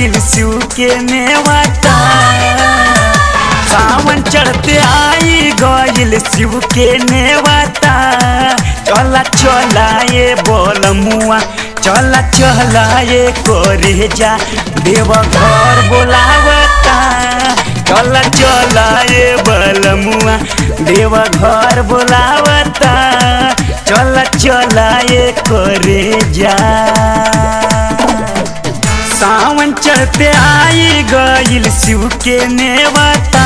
शिव के नेवता सावन चढ़ते आई गईल शिव के नेवाता चला चला ये बोल मुआ, चला चला ये करे जा। देव घर बोलावता, चला चला ये बोल मुआ, देव घर बोलावता, चला चला ये करे जा। सावन चढ़ते आई गईल शिव के नेवता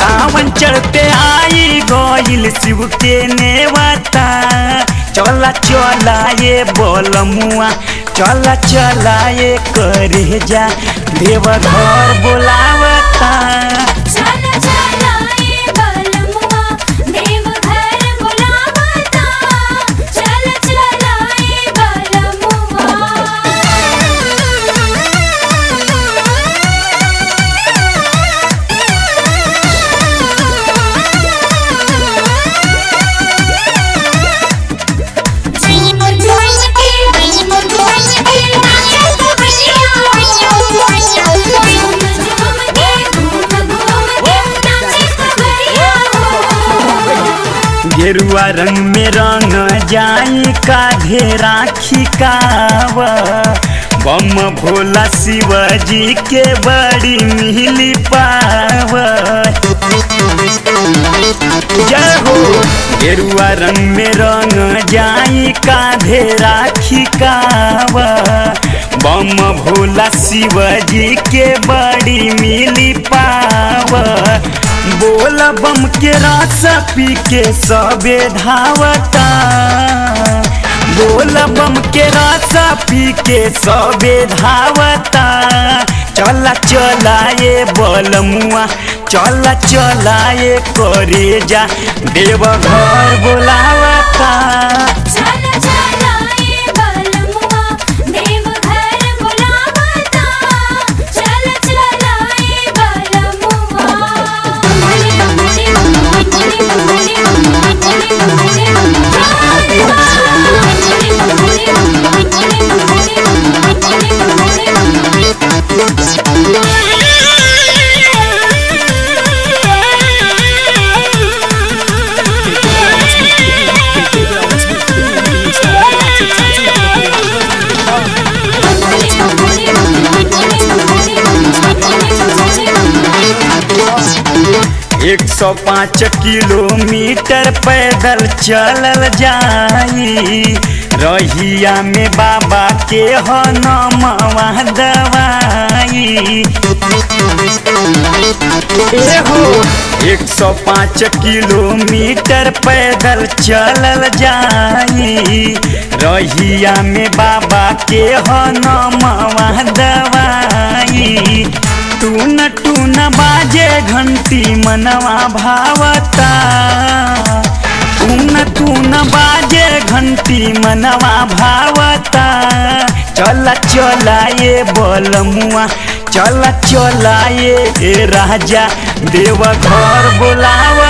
सावन चढ़ते आई गईल शिव के नेवता चला चला ये बोल मुआ, चला चला ये करे जा देव घर बोलावता। गेरुआ रंग में रंग जाई राखी काव बम भोला शिवजी के बड़ी मिली पाव। जय हो। गेरुआ रंग में रंग जाई का राखी काव बम भोला शिवजी के बड़ी मिली पाव। बोल बम के रस पी के सबे धावता। बोल बम के रस पी के सबे धावता। चला चला ये बोल मुआ चला चला ये करे जा देव घर बोलावता सौ पाँच किलोमीटर पैदल चलल जाई। रहिया में बाबा के हो नमवा दवाई एक सौ पाँच किलोमीटर पैदल चलल जाई। रहिया में बाबा के हो नमवा दवाई टून न बाजे घंटी मनवा भावता। तू न बाजे घंटी मनवा भावता। चल चला ये बोल मुआ चला चला ये राजा देव घर बोलावता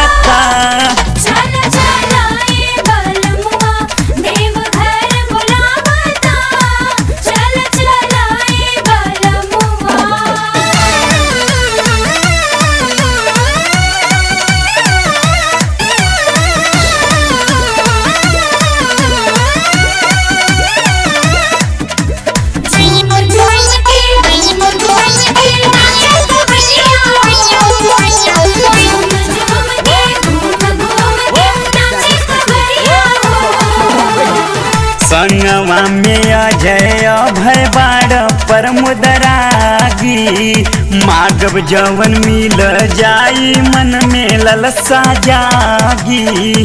मागब जवन मिल जाई मन में ललसा जागी।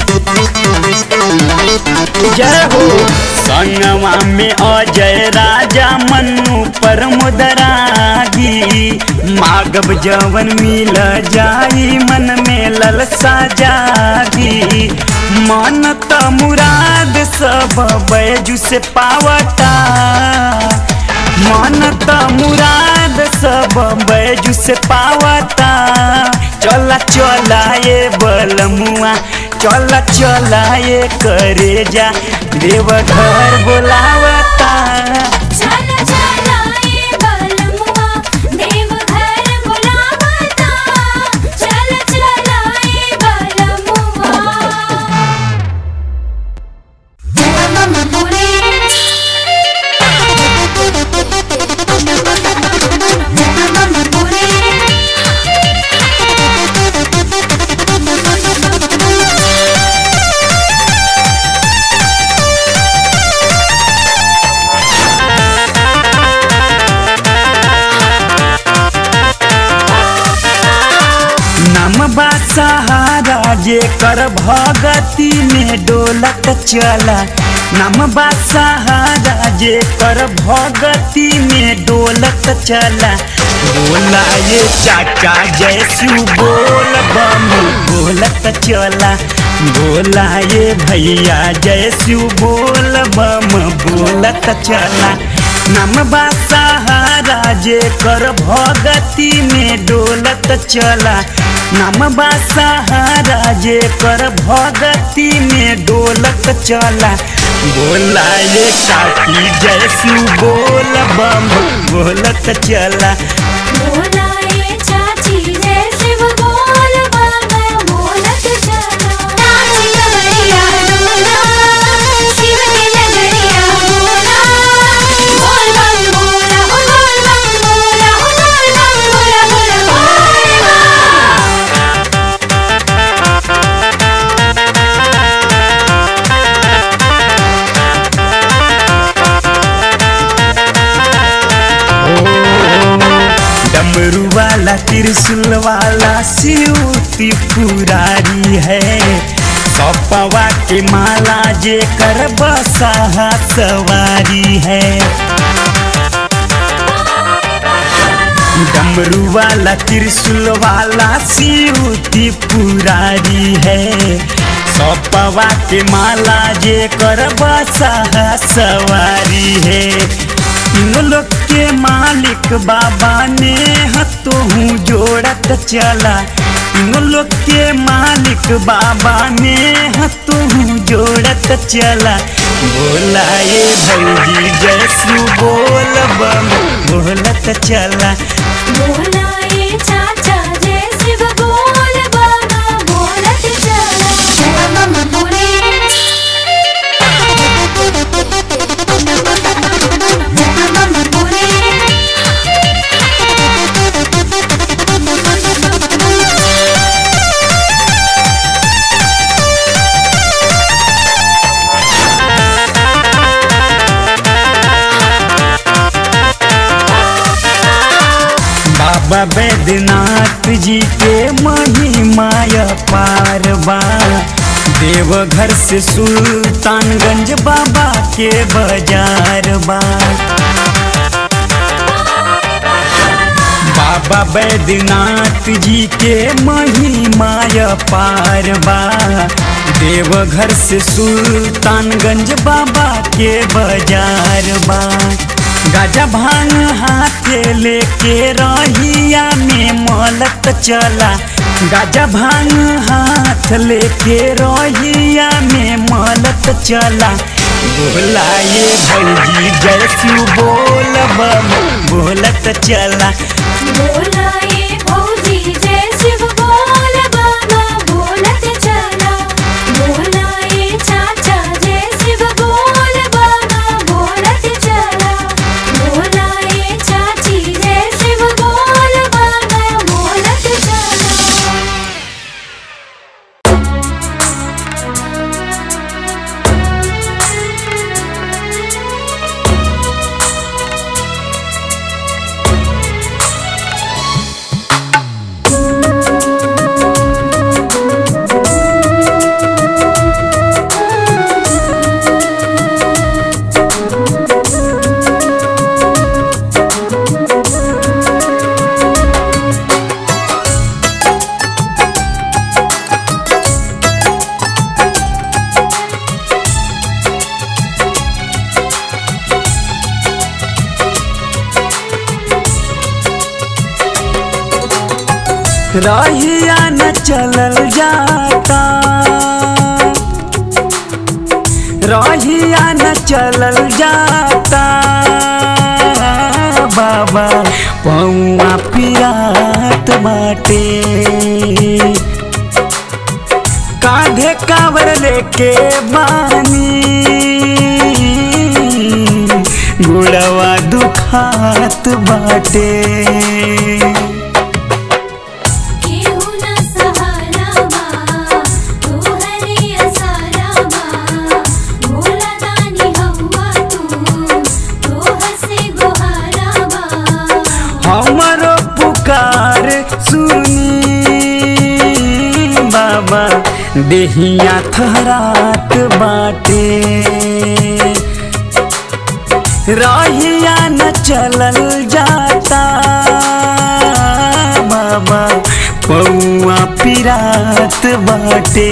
जय हो। संगवा में अजय राजा मनु पर मुदरागी मागब जवन मिल जाई मन में ललसा जागी। मन त मुराद सब बैजू से पावता मन त मुराद सब बैजू से पावता। चला चला ये बलमुआ, चला चला ये करे जा देव घर बोलावता। जे कर भगती में डोलत चला। नाम बा सहारा जे कर भगती में डोलत चला। बोला ये चाचा जैसू बोल बम, बोलत चला। बोला ये भैया जैसू बोल बम, बोलत चला। नम बा सहारा जे कर भगती में डोलत चला। नम बा सहारा जे कर भगती में डोलत चला। बोला, ये काकी जैसू बोल बम, बोलत चला। त्रिशूल वाला शिव त्रिपुरारी है। सपवा के माला जे कर बसा सवारी है। डमरू वाला त्रिशूल वाला शिव त्रिपुरारी है। सपवा के माला जे कर बसा सवारी है। लोग के मालिक बाबा ने हतोहू जोड़त चला। लोग के मालिक बाबा ने हतोहू जोड़त चला। बोला ये भैजी जैसू बोल बम बोलत चला। बैद्यनाथ जी के महिमाय पार बा देवघर से सुल्तानगंज बाबा के बाज़ार बाबा बैद्यनाथ जी के महिमाय पार बा देवघर से सुल्तानगंज बाबा के बाज़ार बा गाजा भाँग हाथ लेके रहिया में मलत चला। गाजा भाँग हाथ लेके रहिया में मलत चला। बोला ये भैजी जैसू बोल बम बोलत चला। बोला रहिया न चलल जाता। रहिया न चलल जाता। बाबा, पौआ पिरात बाटे। कांधे कावर लेके बानी। गुड़वा दुखात बाटे। देहिया थरात बाटे। रहिया न चलल जाता। बाबा पौआ पिरात बाटे।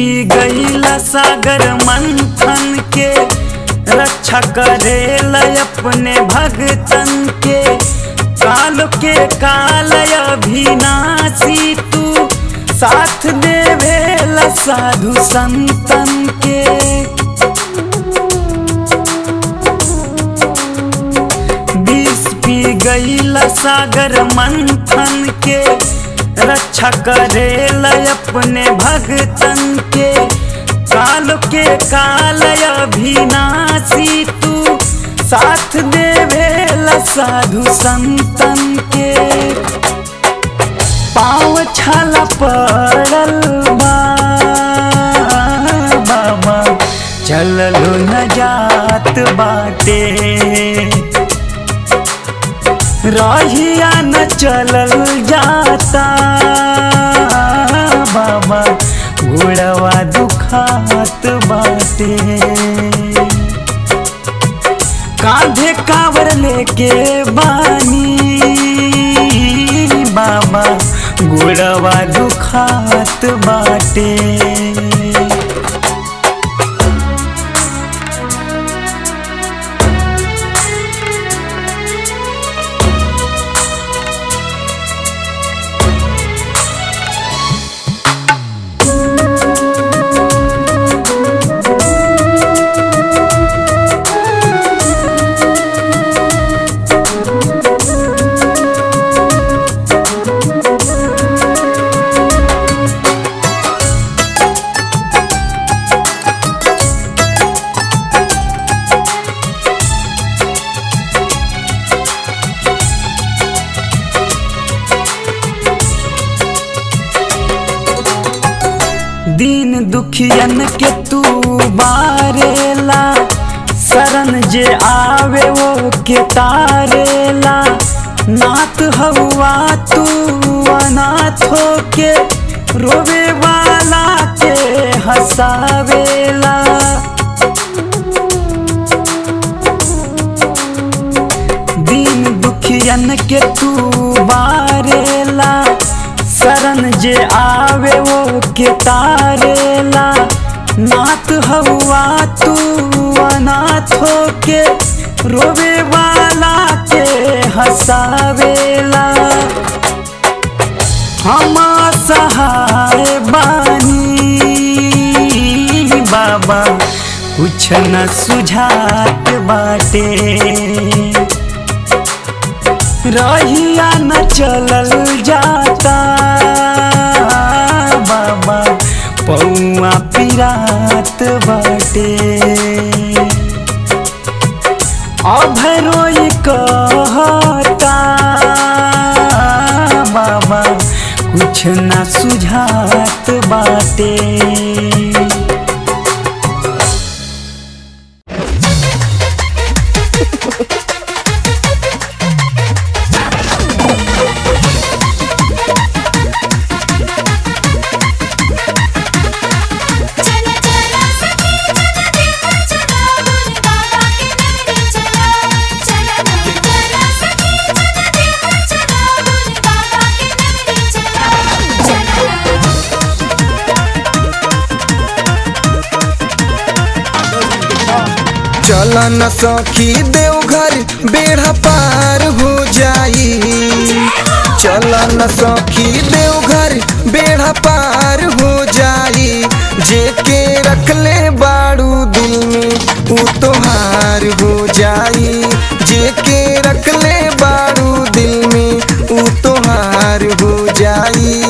पी गईला सागर मंथन के। रक्षा करेला अपने भगतन के। काल के काल अभिनाशी तू। साथ देवेला साधु संतन के। बीस पी सागर मंथन के। रक्षा करेला अपने भगतन के। काल के काल अभिनाशी तू साथ देवेला साधु संतन के। पाँव छाला पड़ल बाबा। चललो न जात बाटे। रहिया न चलल जाता। बाटे कांधे कावर लेके बानी। दुखियन के तू बारेला शरण जे आवे वो के तारेला। नाथ हवा तू अनाथ के रोवे वाला के दुखियन के तू बारेला शरण जे आवे वो के तारेला। नाथ हवा तू अनाथ के रोवे वाला के हसावेला। हम सहाय बानी बाबा कुछ न सुझात बाटे। रहिया न चलल जाता बाबा, पौआ पिरात बाटे। अभरोई कहता बाबा कुछ ना सुझात बाटे। न सखी देवघर बेड़ा पार हो जाई। चल न सखी देवघर बेड़ा पार हो जाई। जेके रखले बाड़ू दिल में, ऊ तोहार हो जाई। जेके रखले बाड़ू दिल में, ऊ तोहार हो जाई।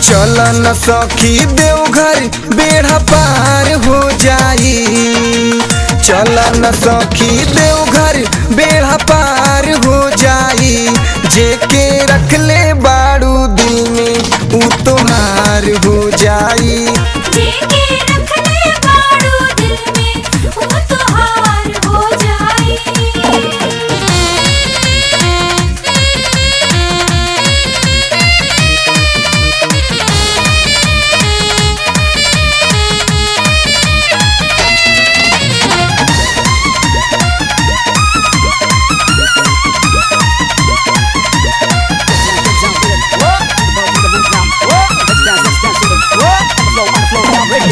चल न सखी देवघर बेड़ा पार हो जाई। चल न सखी देवघर बेड़ा पार हो जाई। जेके रखले बाड़ू दिल में, ऊ तोहार हो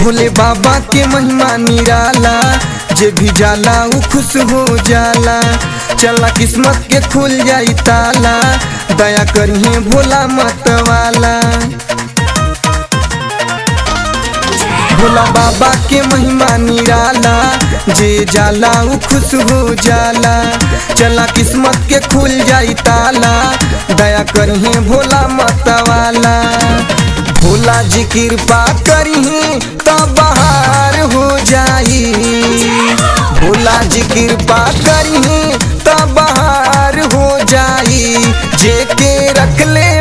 भोले बाबा के महिमा निराला, जे भी जाला ऊ खुश हो जाला। चला किस्मत के खुल जाई ताला, दया करिए भोला मत वाला। भोला बाबा के महिमा निराला, जे जाला ऊ खुश हो जाला। चला किस्मत के खुल जाई ताला, दया करिए भोला मत वाला। भोला जी कृपा करी तो बाहर हो जाई। भोला जी कृपा करी तो बाहर हो जाई। जेके रखले बाड़ू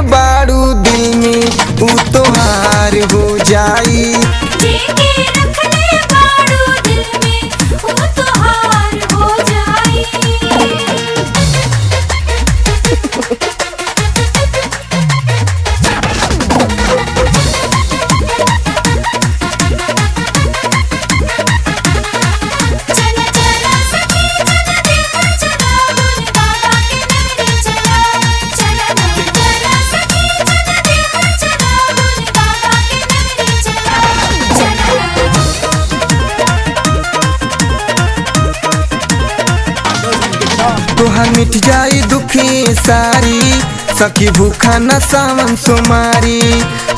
मिट जाई दुखी सारी। सखी भूखा न सावन सुमारी।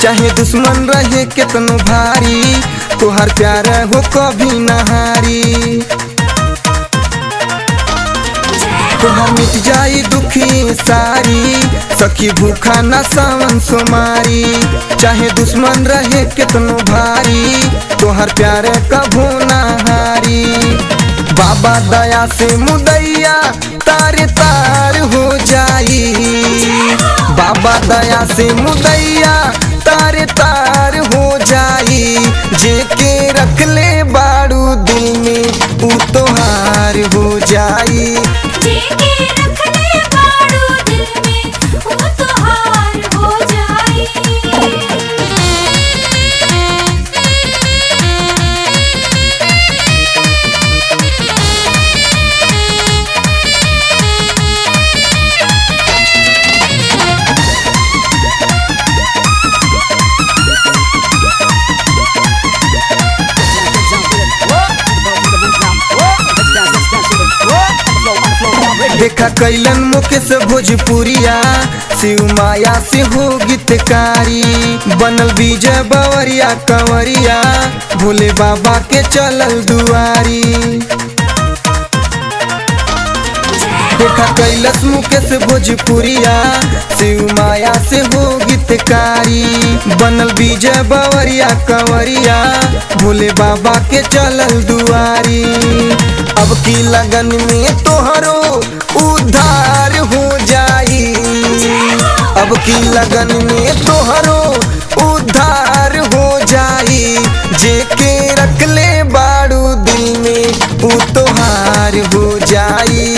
चाहे दुश्मन रहे केतनो भारी। तोहर प्यार हो कभी नहारी तोहर मिट जाई दुखी सारी। सखी भूखा न सावन सोमारी। चाहे दुश्मन रहे केतनो भारी। तोहर प्यार कभू नहारी बाबा दया से मुदैया तार तार हो जाई। बाबा दया से मुदैया तार तार हो जाई। जेके रख ले बाड़ू दिल में, ऊ तोहार हो जाई। कैलन मुकेश भोजपुरिया। शिव माया से हो गीतकारी। बनल विजय बवरिया कंवरिया। भोले बाबा के चलल दुआरी। देखा कैलस मुकेश भोजपुरिया। शिव माया से हो गीतकारी। बनल विजय बवरिया कंवरिया। भोले बाबा के चलल दुआरी। अब की लगन में तोहरो उद्धार हो जाई। अब की लगन में तोहरो उधार हो जाई। जेके रखले बाड़ू दिल में वो तोहार हो जाई।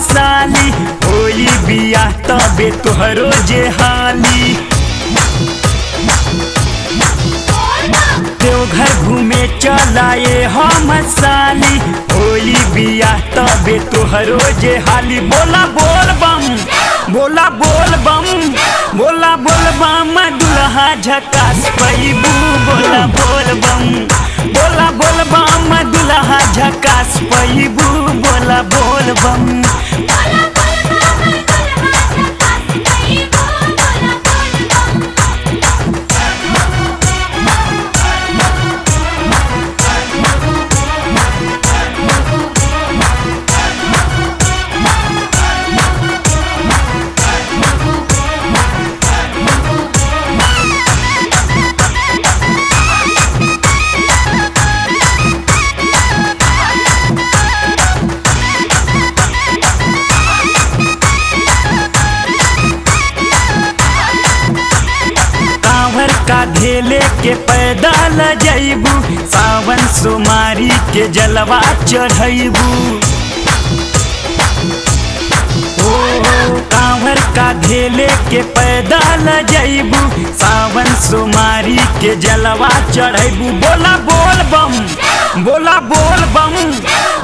साली होई बिया तबे तोहरो जे हाली। देवघर घूमे चलाए हम साली होली बिया तबे तोहरो जे हाली। बोला, बोल बम, बोला, बोल बम, बोला, बोल बम, दुल्हा झकास पैबू बोला, बोल बम। बोला बोल बम दुल्हा झकास पैबू बोला बोल बम। सोमारी के जलवा चढ़ैबू। ओ कांवर का धेले के पैदल जैबू सावन सोमारी के जलवा चढ़ैबू। बोला बोल बम, बोला बोल बम,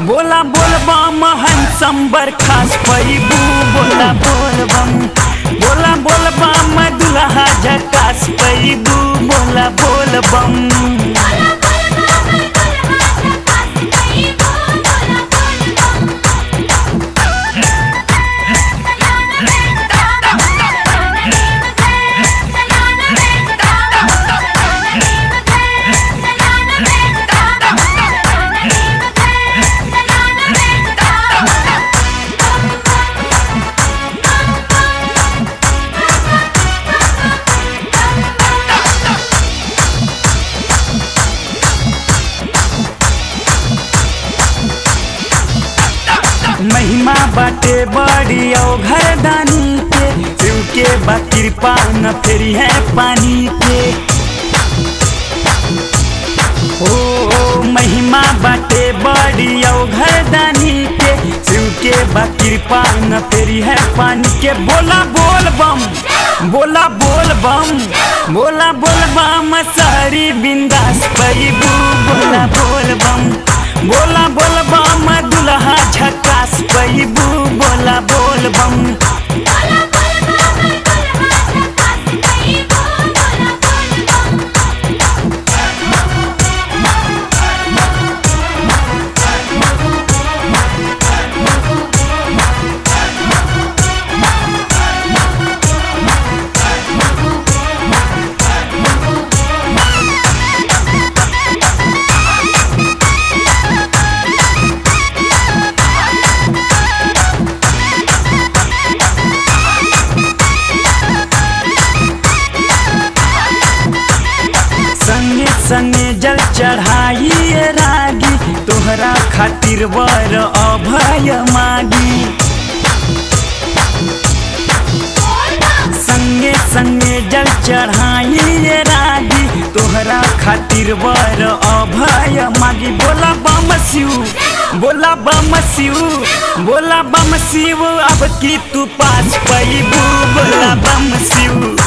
बोला बोल बम हंसम्बर खास पैबू बोला बोल बम, बोला बोल बम, दुल्हा झकास पैबू बोला बोल बम। बाटे बड़ी औ घर दानी के। शिव के बा कृपा न फेरी है पानी के। ओ ओ, महिमा बाटे बड़ी औ घर दानी के। शिव के बा कृपा न फेरी है पानी के। बोला बोल बम बोला बोल बम बोला बोल बम सारी बिंदास पैबू बोला बोल बम बोला बोल बम दुल्हा झकास पैबू बोला बोल बोला बोल बम संगे जल चढ़ाइए रागी, तोहरा खातिर वर अभय मागी। संगे संगे जल चढ़ाइए रागी, तोहरा खातिर वर अभय मागी। बोला बम शिव, बोला बम शिव, बोला बम शिव, अब की तू पास पैबू बोला बम शिव।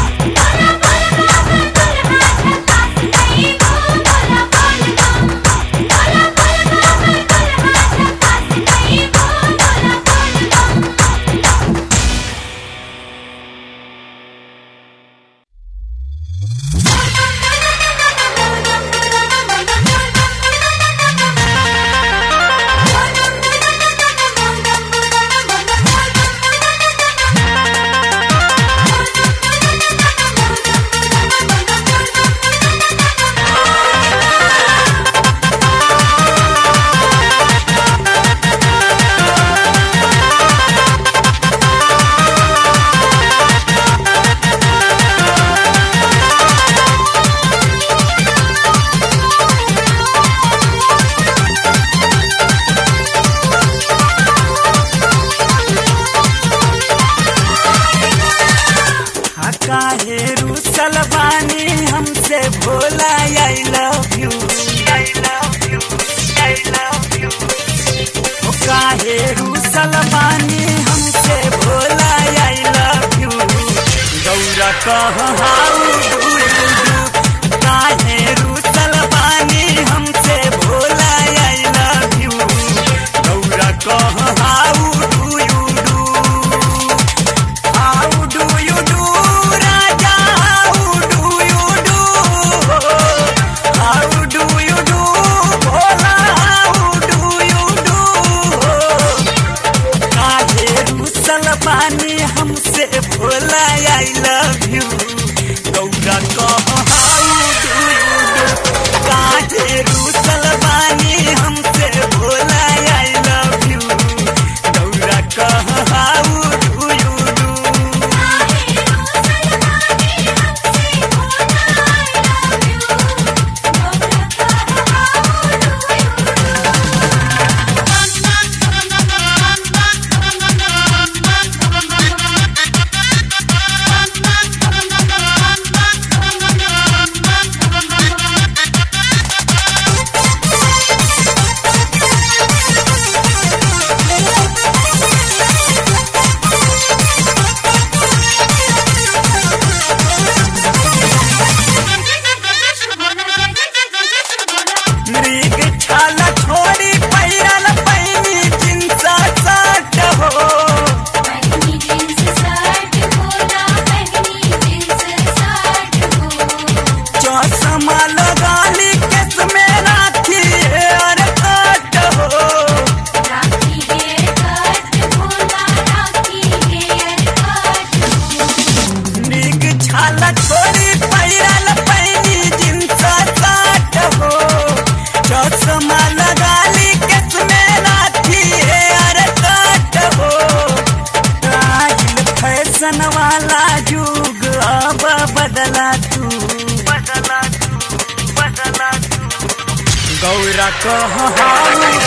Oh.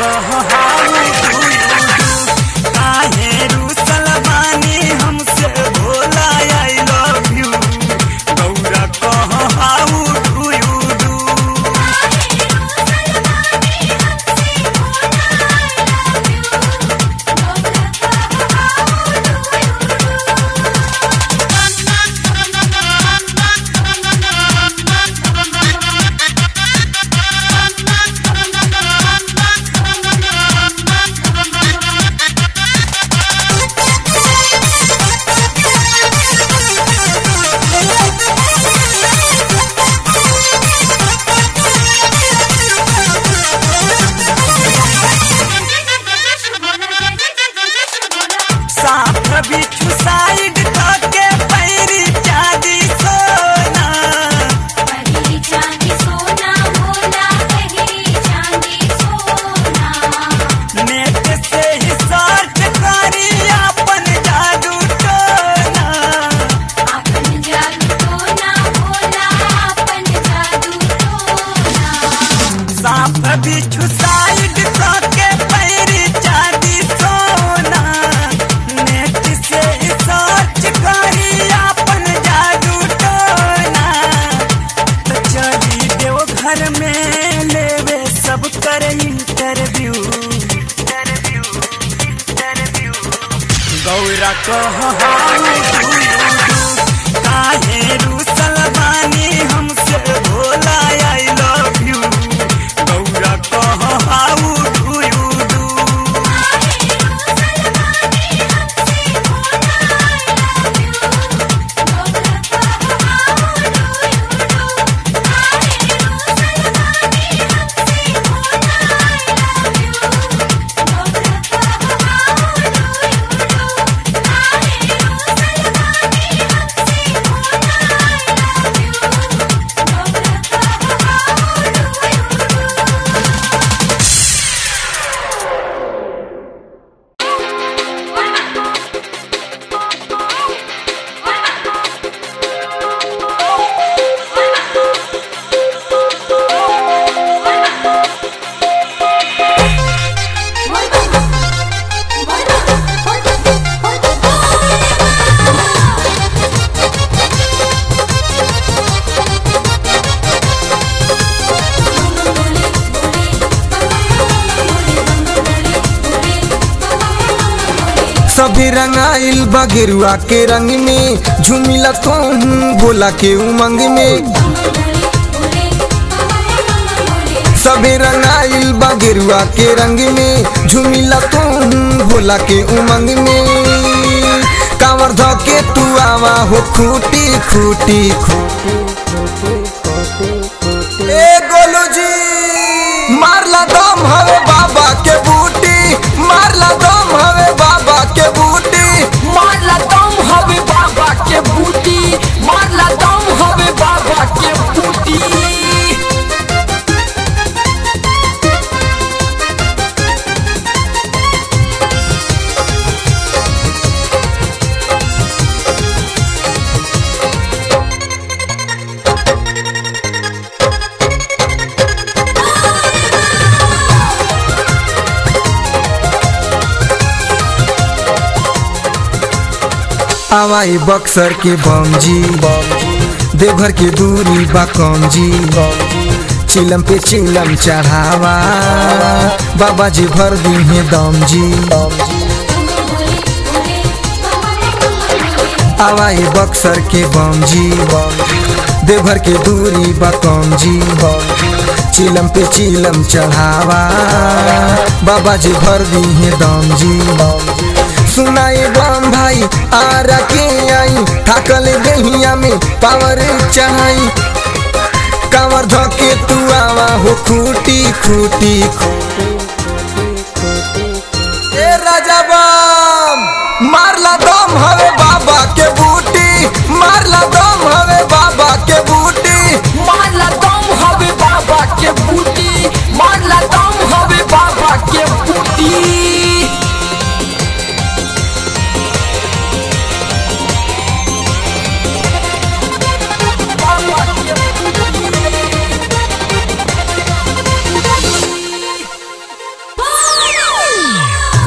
Saha रंगाइल बगेरुआ के रंग में, झूमिला तो भोला के उमंग में। सभी रंगाइल बगेरुआ के रंग में, झूमिला तो भोला के उमंग में। कांवर धो के तू आवा हो खूटी खूटी खूटी। आवाई बक्सर के बम जी देवघर के दूरी बा जी चिलम पे चिलम चढ़ावा। बाबा जी भर दी है दम जी आवाई बक्सर के बम जी देवघर के दूरी बा जी चिलम पे चिलम चढ़ावा। बाबा जी भर दी है दम जी सुनाए बम भाई, आरा के आई, थाकल दहिया में पावर चढ़ाई। कांवर धके तू आवा हो खूटी खूटी ए राजा बम, मारला दम हवे बाबा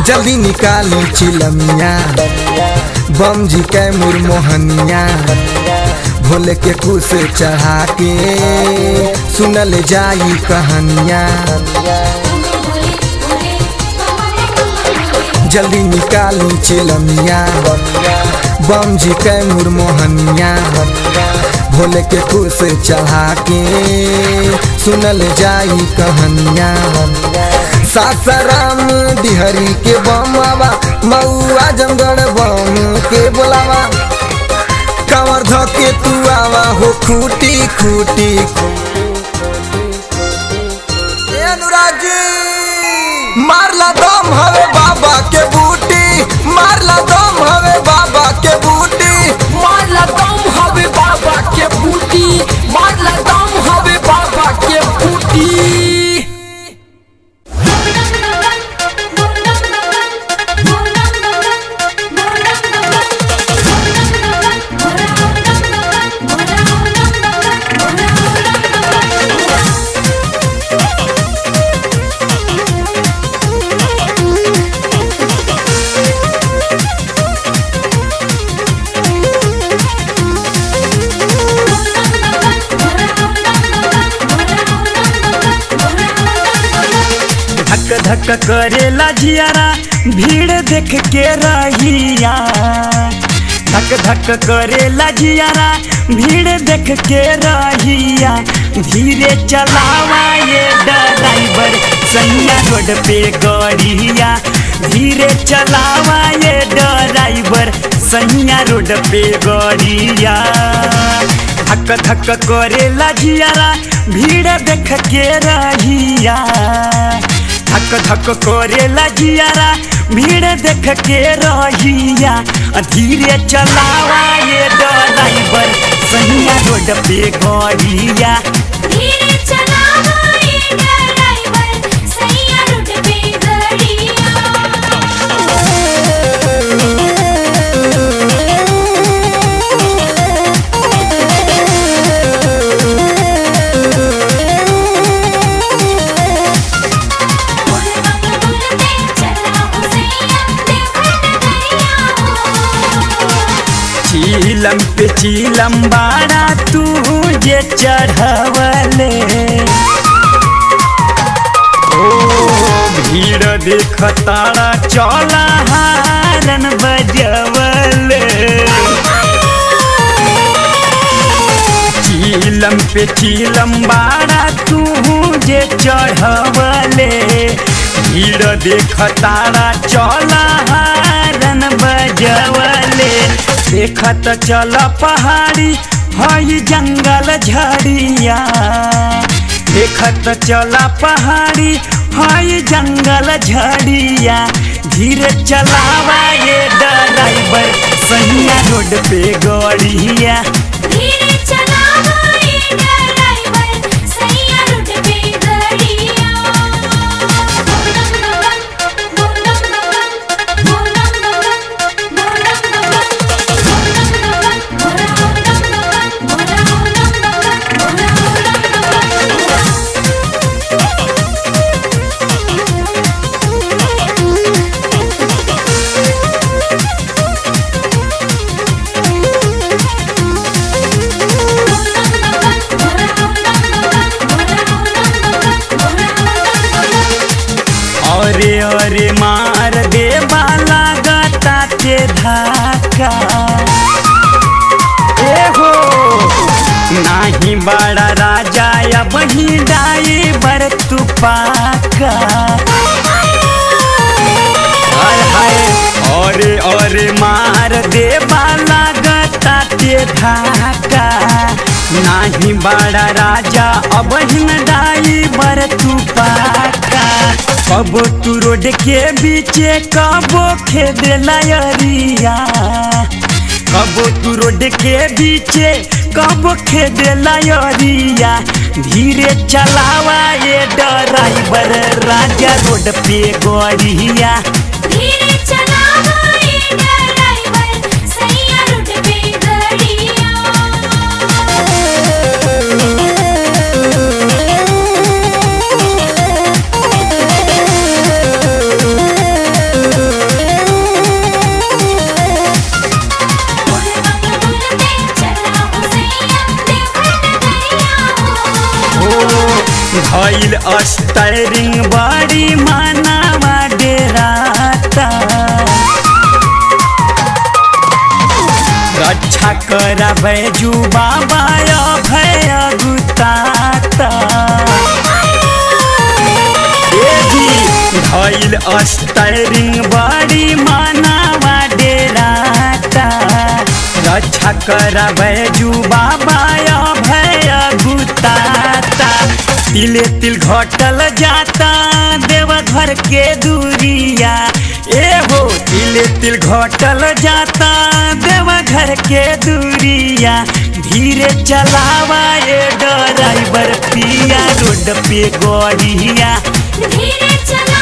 जल्दी निकाली चिलमिया। बम जी के मुरमोहनिया। भोले के कुश चढ़ा के सुनल जाई कहानिया। जल्दी निकाली चिलमिया। बम जी के मुरमोहनिया। भोले के कुश चढ़ा के सुनल जाई कहानिया। सासाराम बिहरी के बम आवा मऊआ जमगढ़ बम के बोलावा। कंवर धके तू आवा हो खूटी खूटी मारला दम हवे बाबा के बूटी, मारला दम हवे बाबा के बूटी। मारला दम हवे बाबा के बूटी, मारला धक करेला जियारा, भीड़ देख के रहिया। धक धक करेला जियारा, भीड़ देख के रहिया। धीरे चलावा ये ड्राइवर सैया रोड पे गड़िया धीरे चलावा ये ड्राइवर सैया रोड पे गड़िया धक धक करेला जियारा, भीड़ देख के रहिया। धक धक करे लजियारा भीड़ देख के रहिया। धीरे चलावा ये ड्राइवर सैया रोड पे गड़िया। चीलम पे चीलम तू जे चढ़वले। ओ भीड़ देख तारा चला हारन बजवले। चीलम पे चीलम बाड़ा तू जे चढ़वले। भीड़ देख तारा चला हारन बजवले। देखत चल पहाड़ी, हई जंगल झड़िया देखत चल पहाड़ी, हई जंगल झड़िया धीरे चलावा ये डराइवर सैया रोड पे गड़िया। बड़ा राजा, अब डाई बर तू पाका। कबो तू रोड के बीचे कबो खेदे लायरिया। कबो तू रोड के बीचे कबो खेदे लायरिया। धीरे चलावा ये ड्राइवर राजा रोड पे गड़िया गईल अस्तरिंग बड़ी मानावा डेराता रक्षा कर भैजू बाबा भय गुताता। धईल अस्टरिंग बड़ी मानावा डेराता रक्षा कर भैजू बाबा भय गुताता। तिले तिल घटल जाता, देवघर के दूरिया। ए हो तिले तिल घटल जाता, देवघर के दूरिया। धीरे चलावा ये ड्राइवर पिया, रोड पे गोरिया धीरे चला